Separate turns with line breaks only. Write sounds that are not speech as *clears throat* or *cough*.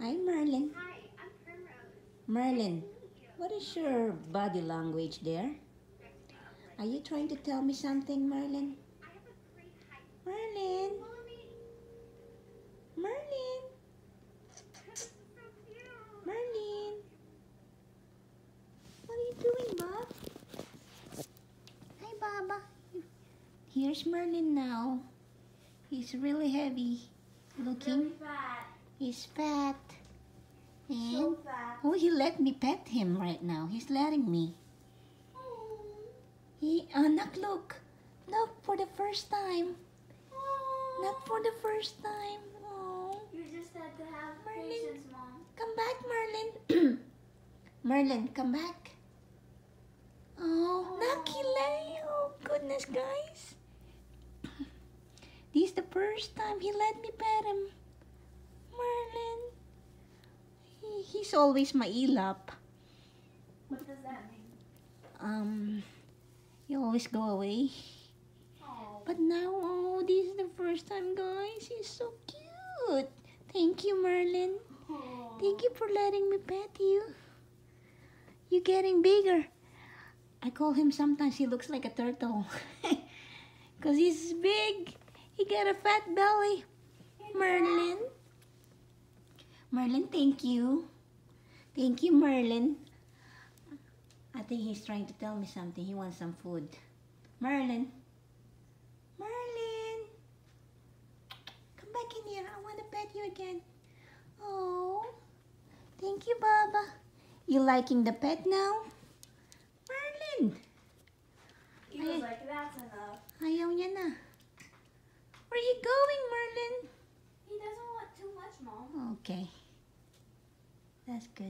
Hi, Merlin.
Hi, I'm Primrose.
Merlin, what is your body language there? Are you trying to tell me something, Merlin?
I have a great height.
Merlin, Merlin. Merlin. What are you doing, Bob? Hi, Baba. Here's Merlin now. He's really heavy looking.
fat.
He's fat. And
So fat.
oh, he let me pet him right now. He's letting me. Oh. He, uh, anak, look. Look, for the first time. Oh. Not for the first time. Oh.
You just had to have
Merlin.
patience, Mom.
Come back, Merlin. *clears throat* Merlin, come back. Oh, oh. Nakilay. Oh, goodness, guys. *clears throat* This is the first time he let me pet him. Merlin. He, he's always my elap.
What does that mean?
Um, he always go away.
Oh.
But now, oh, this is the first time, guys. He's so cute. Thank you, Merlin. Thank you for letting me pet you. You're getting bigger. I call him sometimes he looks like a turtle. *laughs* Because he's big. He got a fat belly. Merlin. Thank you. Thank you, Merlin. I think he's trying to tell me something. He wants some food. Merlin. Merlin. Come back in here. I want to pet you again. Oh. Thank you, Baba. You liking the pet now? Merlin.
He was like, that's enough.
Ayaw niya na. Where are you going, Merlin?
He doesn't want too much, Mom.
Okay. That's good.